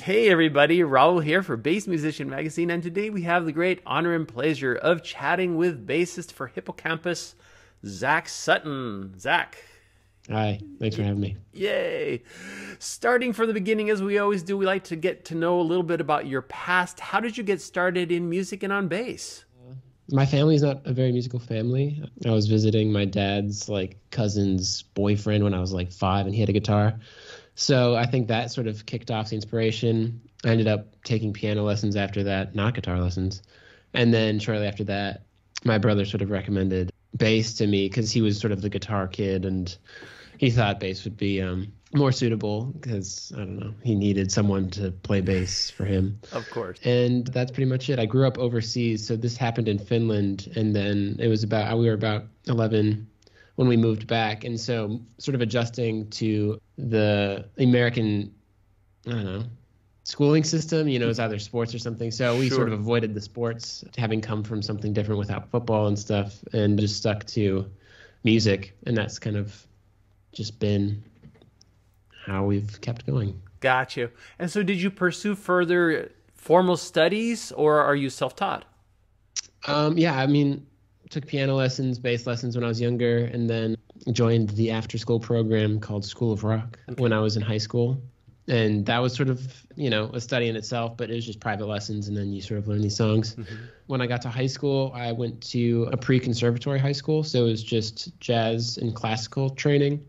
Hey everybody, Raul here for Bass Musician Magazine, and today we have the great honor and pleasure of chatting with bassist for Hippo Campus, Zach Sutton. Zach. Hi, thanks for having me. Yay! Starting from the beginning, as we always do, we like to get to know a little bit about your past. How did you get started in music and on bass? My family's not a very musical family. I was visiting my dad's like cousin's boyfriend when I was like five, and he had a guitar. So I think that sort of kicked off the inspiration. I ended up taking piano lessons after that, not guitar lessons. And then shortly after that, my brother sort of recommended bass to me because he was sort of the guitar kid and he thought bass would be um, more suitable because I don't know he needed someone to play bass for him. Of course. And that's pretty much it. I grew up overseas, so this happened in Finland, and then it was about we were about 11 when we moved back, and so sort of adjusting to the American, I don't know. Schooling system, you know, it's either sports or something. So we Sure. sort of avoided the sports, having come from something different without football and stuff, and just stuck to music. And that's kind of just been how we've kept going. Got you. And so, did you pursue further formal studies, or are you self-taught? Um, yeah, I mean, took piano lessons, bass lessons when I was younger, and then joined the after school program called School of Rock when I was in high school. And that was sort of, you know, a study in itself, but it was just private lessons, and then you sort of learn these songs. When I got to high school, I went to a pre conservatory high school, so it was just jazz and classical training.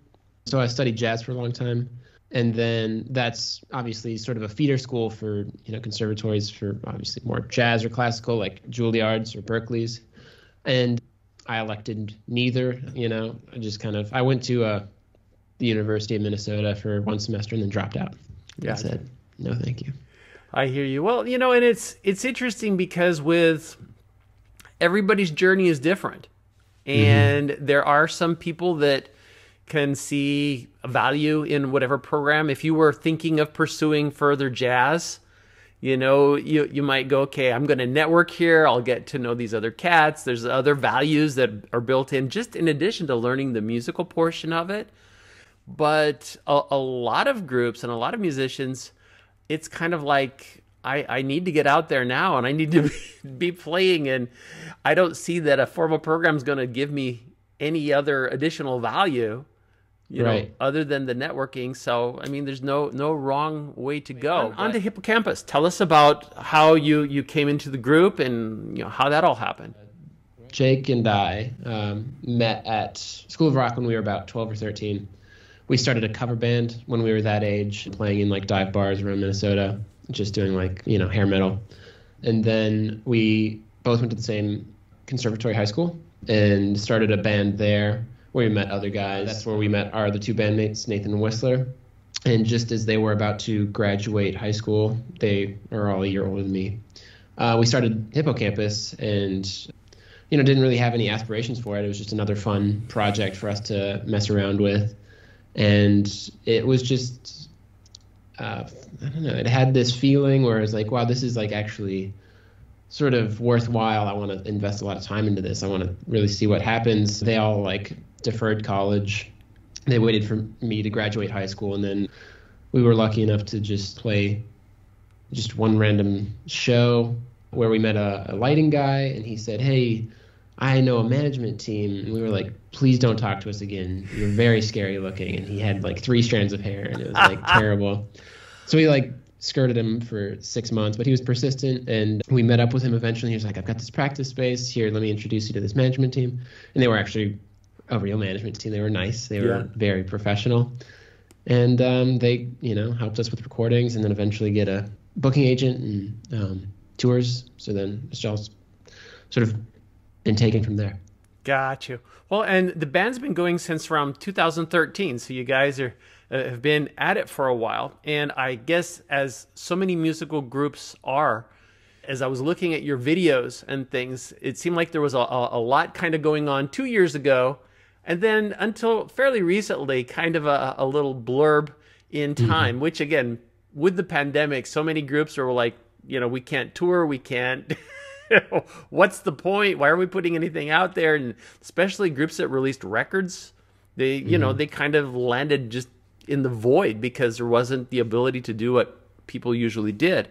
So I studied jazz for a long time. And then that's obviously sort of a feeder school for, you know, conservatories for obviously more jazz or classical, like Juilliard's or Berklee's and I elected neither. You know, I just kind of I went to uh, the University of Minnesota for one semester and then dropped out. And Gotcha. said no, thank you. I hear you. Well, you know, and it's it's interesting because with everybody's journey is different. And there are some people that can see value in whatever program. If you were thinking of pursuing further jazz, you know, you you might go, okay, I'm going to network here. I'll get to know these other cats. There's other values that are built in just in addition to learning the musical portion of it. But a, a lot of groups and a lot of musicians, it's kind of like I, I need to get out there now and I need to be, be playing. And I don't see that a formal program is going to give me any other additional value, you know, other than the networking. So, I mean, there's no no wrong way to go. On, on to Hippo Campus. Tell us about how you, you came into the group and you know how that all happened. Jake and I um, met at School of Rock when we were about 12 or 13. We started a cover band when we were that age, playing in like dive bars around Minnesota, just doing like, you know, hair metal. And then we both went to the same conservatory high school and started a band there where we met other guys. That's where we met our other two bandmates, Nathan and Whistler. And just as they were about to graduate high school, they are all a year older than me. Uh, we started Hippo Campus and you know, didn't really have any aspirations for it. It was just another fun project for us to mess around with. And it was just, uh, I don't know, it had this feeling where it's like, wow, this is like actually sort of worthwhile. I want to invest a lot of time into this. I want to really see what happens. They all like deferred college. They waited for me to graduate high school. And then we were lucky enough to just play just one random show where we met a, a lighting guy and he said, Hey, I know a management team. And we were like, Please don't talk to us again. You're very scary looking. And he had like three strands of hair and it was like terrible. So we like skirted him for six months, but he was persistent and we met up with him eventually. He was like, I've got this practice space here. Let me introduce you to this management team. And they were actually a real management team. They were nice. They were Yeah. very professional. And um, they, you know, helped us with recordings and then eventually get a booking agent and um, tours. So then it's all sort of been taken from there. Got you. Well, and the band's been going since around 2013, so you guys are uh, have been at it for a while. And I guess as so many musical groups are, as I was looking at your videos and things, it seemed like there was a, a, a lot kind of going on two years ago, and then until fairly recently, kind of a, a little blurb in time. Which again, with the pandemic, so many groups were like, you know, we can't tour, we can't. what's the point? Why are we putting anything out there? And especially groups that released records, they you mm-hmm. know they kind of landed just in the void because there wasn't the ability to do what people usually did.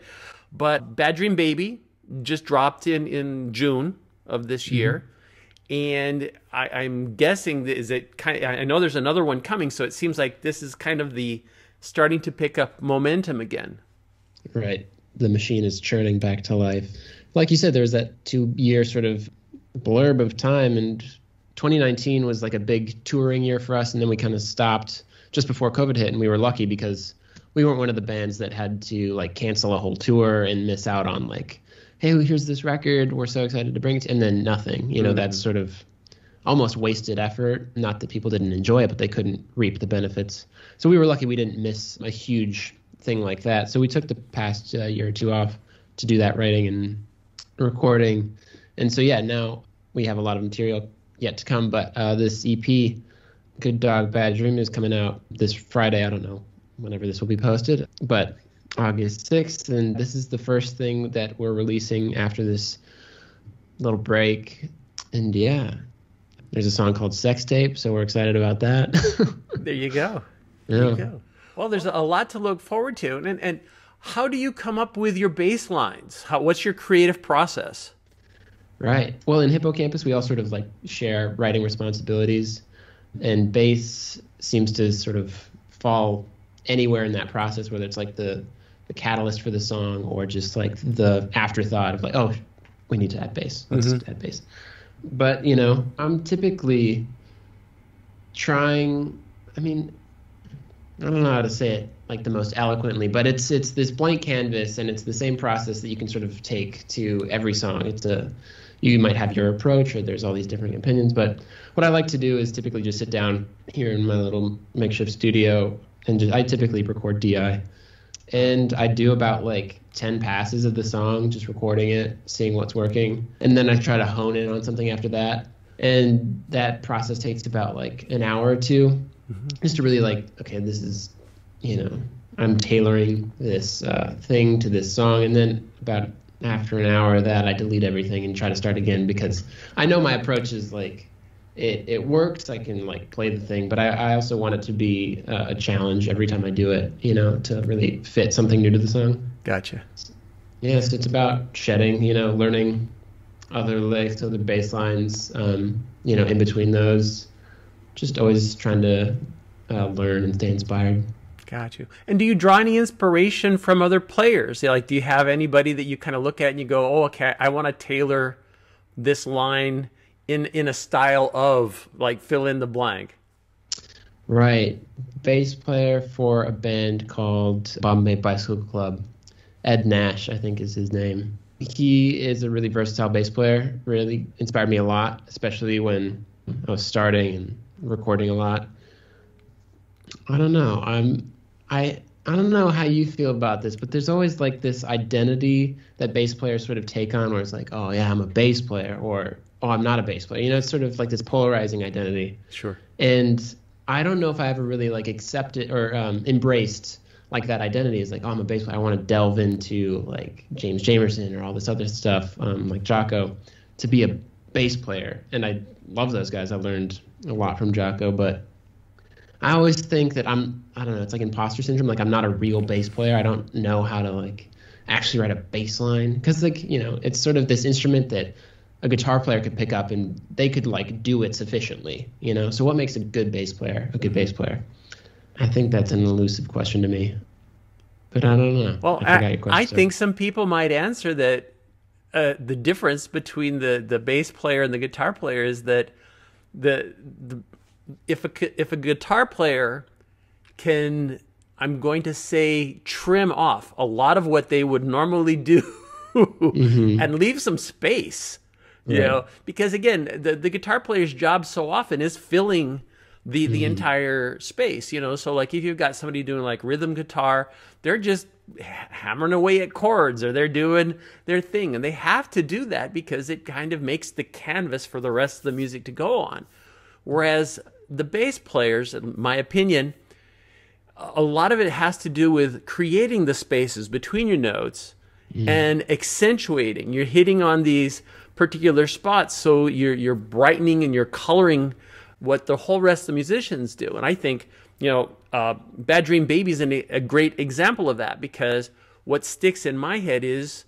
But Bad Dream Baby just dropped in in June of this mm-hmm. year. And I, am guessing that is it kind of, I know there's another one coming, so it seems like this is kind of the starting to pick up momentum again. Right. The machine is churning back to life. Like you said, there was that two year sort of blurb of time, and 2019 was like a big touring year for us, and then we kind of stopped just before COVID hit, and we were lucky because we weren't one of the bands that had to like cancel a whole tour and miss out on like, hey, here's this record, we're so excited to bring it, To, and then nothing. You know, mm-hmm. that's sort of almost wasted effort. Not that people didn't enjoy it, but they couldn't reap the benefits. So we were lucky we didn't miss a huge thing like that. So we took the past uh, year or two off to do that writing and recording. And so yeah, now we have a lot of material yet to come. But uh, this EP, Good Dog Bad Dream, is coming out this Friday. I don't know whenever this will be posted, but August 6th. And this is the first thing that we're releasing after this little break. And yeah, there's a song called Sex Tape, so we're excited about that. there you go. There yeah. you go. Well, there's a lot to look forward to. And, and how do you come up with your bass lines? How, what's your creative process? Right. Well, in Hippo Campus, we all sort of like share writing responsibilities, and bass seems to sort of fall anywhere in that process, whether it's like the the catalyst for the song or just like the afterthought of like, oh, we need to add bass. Let's mm-hmm. add bass. But you know, I'm typically trying. I mean, I don't know how to say it like the most eloquently, but it's it's this blank canvas, and it's the same process that you can sort of take to every song. It's a you might have your approach, or there's all these different opinions. But what I like to do is typically just sit down here in my little makeshift studio, and just, I typically record DI, and I do about like 10 passes of the song, just recording it, seeing what's working. And then I try to hone in on something after that. And that process takes about like an hour or 2 mm-hmm. just to really like, okay, this is, you know, I'm tailoring this uh, thing to this song. And then about after an hour of that, I delete everything and try to start again because I know my approach is like, it, it works. I can like play the thing, but I, I also want it to be uh, a challenge every time I do it, you know, to really fit something new to the song. Gotcha. Yes, it's about shedding, you know, learning other licks, other bass lines, um, you know, in between those. Just always trying to uh, learn and stay inspired. Got you. And do you draw any inspiration from other players? Like, do you have anybody that you kind of look at and you go, "Oh, okay, I want to tailor this line in in a style of like fill in the blank." Right. Bass player for a band called Bombay Bicycle Club. Ed Nash, I think is his name. He is a really versatile bass player. Really inspired me a lot, especially when I was starting and recording a lot. I don't know. I'm I I don't know how you feel about this, but there's always like this identity that bass players sort of take on where it's like, oh yeah, I'm a bass player or oh I'm not a bass player. You know, it's sort of like this polarizing identity. Sure. And I don't know if I ever really like accepted or um, embraced like that identity is like, oh, I'm a bass player. I want to delve into like James Jamerson or all this other stuff, um, like Jaco, to be a bass player. And I love those guys. I learned a lot from Jaco, but I always think that I'm, I don't know, it's like imposter syndrome. Like I'm not a real bass player. I don't know how to like actually write a bass line because like you know it's sort of this instrument that a guitar player could pick up and they could like do it sufficiently. You know, so what makes a good bass player a good bass player? I think that's an elusive question to me, but I don't know. Well, I, I, I think some people might answer that uh, the difference between the the bass player and the guitar player is that the, the if a if a guitar player can I'm going to say trim off a lot of what they would normally do mm-hmm. and leave some space you right. know because again the the guitar player's job so often is filling the mm-hmm. the entire space you know so like if you've got somebody doing like rhythm guitar they're just hammering away at chords or they're doing their thing and they have to do that because it kind of makes the canvas for the rest of the music to go on whereas the bass players in my opinion a lot of it has to do with creating the spaces between your notes and accentuating. You're hitting on these particular spots, so you're you're brightening and you're coloring what the whole rest of the musicians do. And I think you know, uh, Bad Dream Baby is a, a great example of that because what sticks in my head is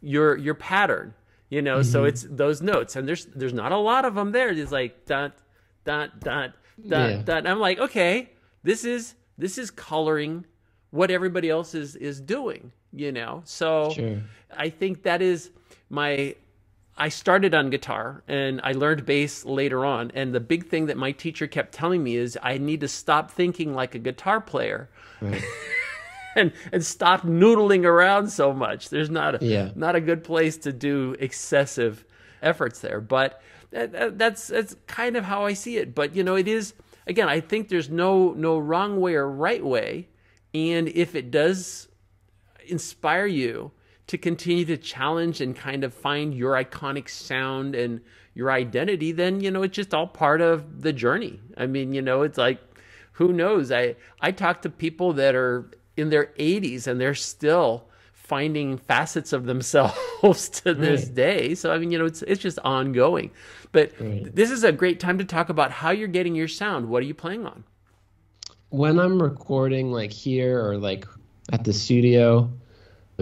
your your pattern. You know, mm-hmm. so it's those notes, and there's there's not a lot of them there. It's like dot, dot, dot, dot, yeah. dun. I'm like, okay, this is this is coloring what everybody else is is doing you know so sure. i think that is my i started on guitar and i learned bass later on. And the big thing that my teacher kept telling me is i need to stop thinking like a guitar player right. and and stop noodling around so much. There's not a yeah. not a good place to do excessive efforts there. But that, that's that's kind of how i see it. But you know it is again i think there's no no wrong way or right way. And if it does inspire you to continue to challenge and kind of find your iconic sound and your identity, then you know it's just all part of the journey. I mean, you know, it's like who knows? I I talk to people that are in their 80s and they're still finding facets of themselves to this right. day. So I mean, you know, it's it's just ongoing. But right. this is a great time to talk about how you're getting your sound. What are you playing on? When I'm recording like here or like at the studio.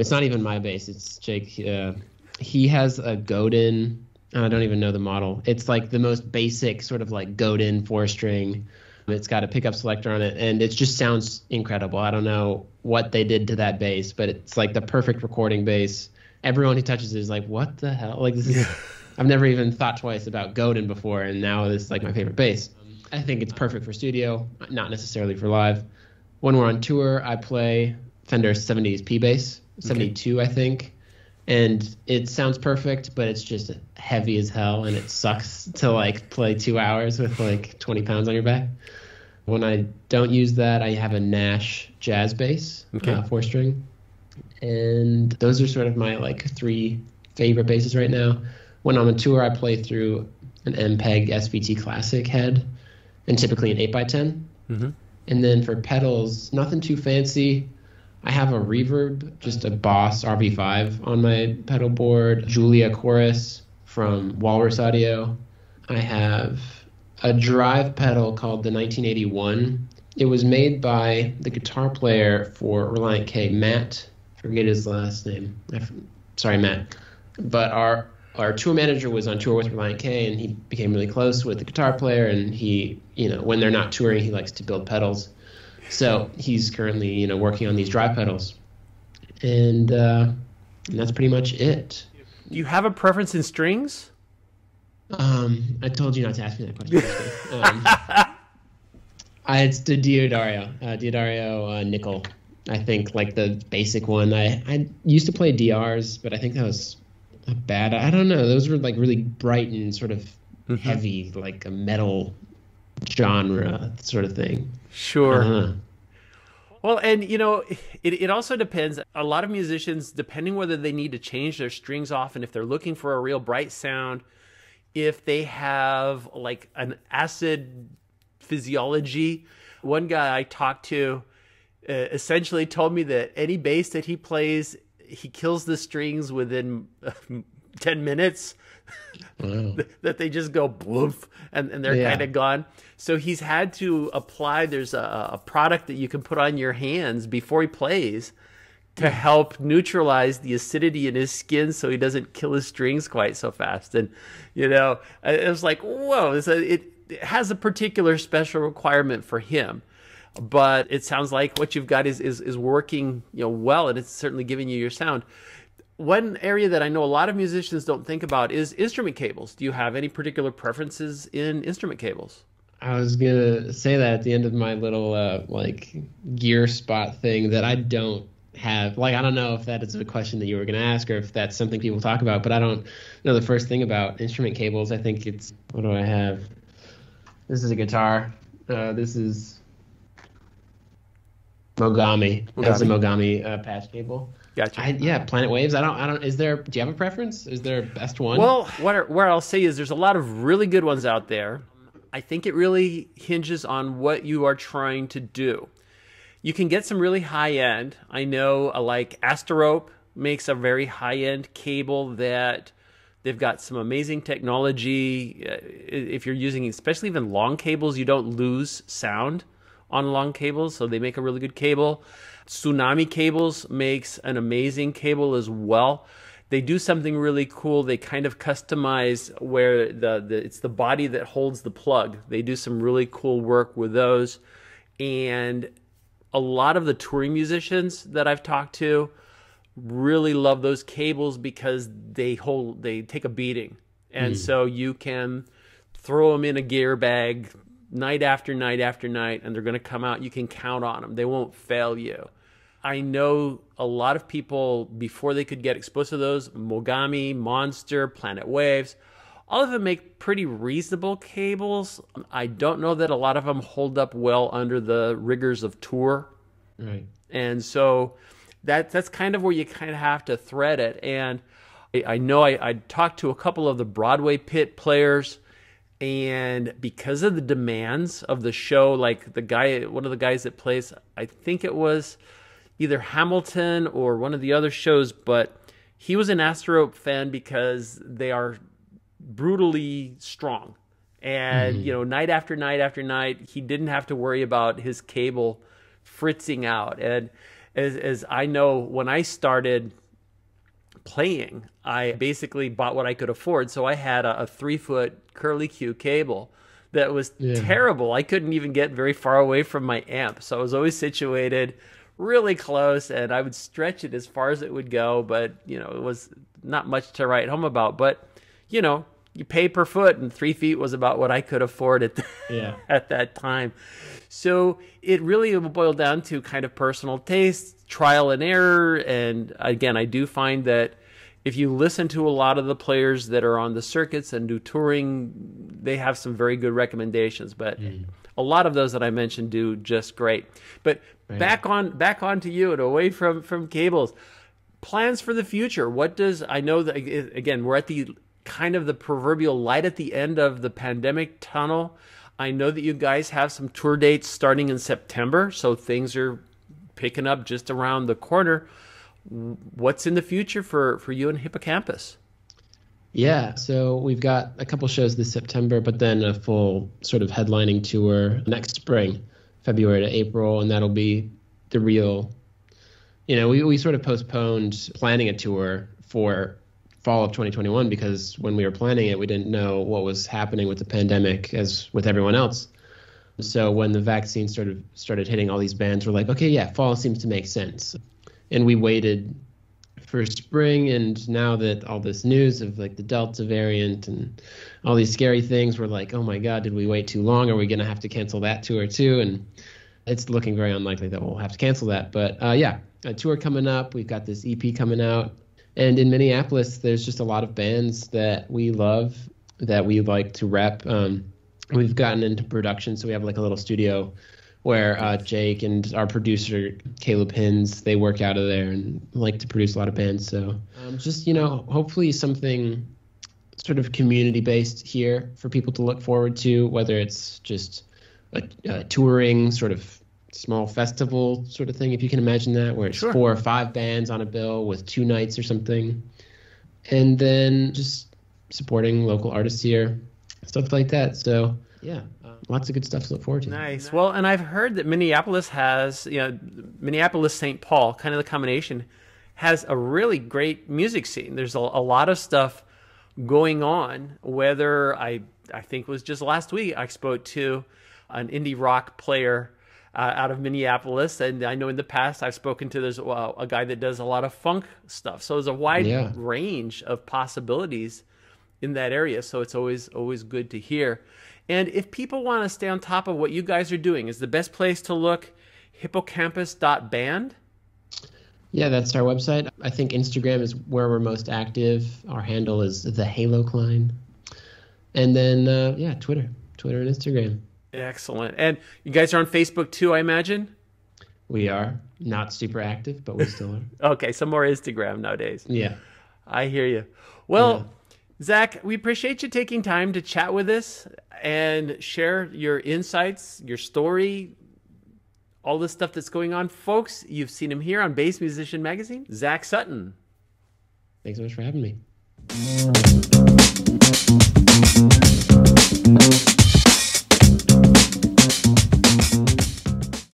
It's not even my bass. It's Jake. Uh, he has a Godin. And I don't even know the model. It's like the most basic sort of like Godin four string. It's got a pickup selector on it, and it just sounds incredible. I don't know what they did to that bass, but it's like the perfect recording bass. Everyone who touches it is like, "What the hell?" Like this is. I've never even thought twice about Godin before, and now this is like my favorite bass. I think it's perfect for studio, not necessarily for live. When we're on tour, I play Fender 70s P bass, 72 okay. I think, and it sounds perfect, but it's just heavy as hell, and it sucks to like play two hours with like 20 pounds on your back. When I don't use that, I have a Nash jazz bass, okay. uh, four string, and those are sort of my like three favorite basses right now. When I'm on a tour, I play through an Ampeg SVT Classic head, and typically an 8x10. Mm-hmm. And then for pedals, nothing too fancy. I have a reverb, just a Boss RV5 on my pedal board, Julia Chorus from Walrus Audio. I have a drive pedal called the 1981. It was made by the guitar player for Relient K, Matt. Forget his last name. Sorry, Matt. But our our tour manager was on tour with Relient K, and he became really close with the guitar player. And he, you know, when they're not touring, he likes to build pedals. So he's currently, you know, working on these dry pedals, and, uh, and that's pretty much it. Do you have a preference in strings? Um, I told you not to ask me that question. um, I, it's the D'Addario, uh, D'Addario uh, nickel. I think like the basic one. I I used to play DRs, but I think that was bad. I don't know. Those were like really bright and sort of mm-hmm. heavy, like a metal genre sort of thing. Sure. Uh-huh. Well, and you know, it, it also depends. A lot of musicians, depending whether they need to change their strings off and if they're looking for a real bright sound, if they have like an acid physiology. One guy I talked to uh, essentially told me that any bass that he plays, he kills the strings within uh, 10 minutes. Wow. that they just go bloof and, and they're yeah. kind of gone. So he's had to apply. There's a, a, product that you can put on your hands before he plays to help neutralize the acidity in his skin, so he doesn't kill his strings quite so fast. And you know, it was like, whoa! A, it, it has a particular special requirement for him but it sounds like what you've got is, is is working you know well and it's certainly giving you your sound one area that i know a lot of musicians don't think about is instrument cables do you have any particular preferences in instrument cables I was gonna say that at the end of my little uh, like gear spot thing that I don't have. Like I don't know if that is a question that you were gonna ask or if that's something people talk about, but I don't know the first thing about instrument cables. I think it's what do I have? This is a guitar. Uh, this is Mogami. Mogami. That's a Mogami uh, patch cable. Gotcha. I, yeah, Planet Waves. I don't. I don't. Is there? Do you have a preference? Is there a best one? Well, what what I'll say is there's a lot of really good ones out there. I think it really hinges on what you are trying to do. You can get some really high end. I know, uh, like Asterope makes a very high end cable that they've got some amazing technology. Uh, If you're using, especially even long cables, you don't lose sound on long cables, so they make a really good cable. Tsunami Cables makes an amazing cable as well. They do something really cool. They kind of customize where the, the it's the body that holds the plug. They do some really cool work with those. And a lot of the touring musicians that I've talked to really love those cables because they hold they take a beating. And hmm. so you can throw them in a gear bag night after night after night and they're going to come out you can count on them. They won't fail you. I know a lot of people before they could get exposed to those, Mogami, Monster, Planet Waves, all of them make pretty reasonable cables. I don't know that a lot of them hold up well under the rigors of tour. Right. And so that that's kind of where you kind of have to thread it. And I, I know I, I talked to a couple of the Broadway pit players, and because of the demands of the show, like the guy, one of the guys that plays, I think it was either Hamilton or one of the other shows, but he was an Astro fan because they are brutally strong. And, mm-hmm. you know, night after night after night, he didn't have to worry about his cable fritzing out. And as, as I know, when I started playing, I basically bought what I could afford. So I had a, a three foot curly Q cable that was Yeah. terrible. I couldn't even get very far away from my amp. So I was always situated really close and I would stretch it as far as it would go. But, you know, it was not much to write home about. But, you know, you pay per foot and three feet was about what I could afford at, the, Yeah. at that time. So it really boiled down to kind of personal taste, trial and error. And again, I do find that if you listen to a lot of the players that are on the circuits and do touring, they have some very good recommendations. But mm. a lot of those that I mentioned do just great. But back on back on to you and away from from cables. Plans for the future. What does I know that again we're at the kind of the proverbial light at the end of the pandemic tunnel. I know that you guys have some tour dates starting in September, so things are picking up just around the corner. What's in the future for for you and Hippo Campus? Yeah, so we've got a couple shows this September, but then a full sort of headlining tour next spring, February to April, and that'll be the real. You know, we, we sort of postponed planning a tour for fall of 2021 because when we were planning it, we didn't know what was happening with the pandemic as with everyone else. So when the vaccine started started hitting all these bands, we're like, okay, yeah, fall seems to make sense, and we waited for spring and now that all this news of like the delta variant and all these scary things we're like oh my god did we wait too long? Are we going to have to cancel that tour too? And it's looking very unlikely that we'll have to cancel that but uh, yeah a tour coming up. We've got this ep coming out and in minneapolis there's just a lot of bands that we love that we like to rep um, we've gotten into production so we have like a little studio where uh, Jake and our producer Caleb Hinz they work out of there and like to produce a lot of bands. So um, just you know, hopefully something sort of community based here for people to look forward to, whether it's just a, a touring sort of small festival sort of thing, if you can imagine that, where it's Sure. four or five bands on a bill with two nights or something, and then just supporting local artists here, stuff like that. So yeah, lots of good stuff to look forward to. Nice. Well, and I've heard that Minneapolis has, you know, Minneapolis St. Paul, kind of the combination, has a really great music scene. There's a, a lot of stuff going on. Whether I, I think it was just last week I spoke to an indie rock player uh, out of Minneapolis, and I know in the past I've spoken to there's uh, a guy that does a lot of funk stuff. So there's a wide Yeah. range of possibilities in that area. So it's always always good to hear. And if people want to stay on top of what you guys are doing, is the best place to look hippocampus.band? Yeah, that's our website. I think Instagram is where we're most active. Our handle is the Halo Klein. And then, uh, yeah, Twitter, Twitter and Instagram. Excellent. And you guys are on Facebook too, I imagine? We are not super active, but we still are. Okay, some more Instagram nowadays. Yeah. I hear you. Well, Zach, we appreciate you taking time to chat with us and share your insights, your story, all the stuff that's going on. Folks, you've seen him here on Bass Musician Magazine. Zach Sutton. Thanks so much for having me.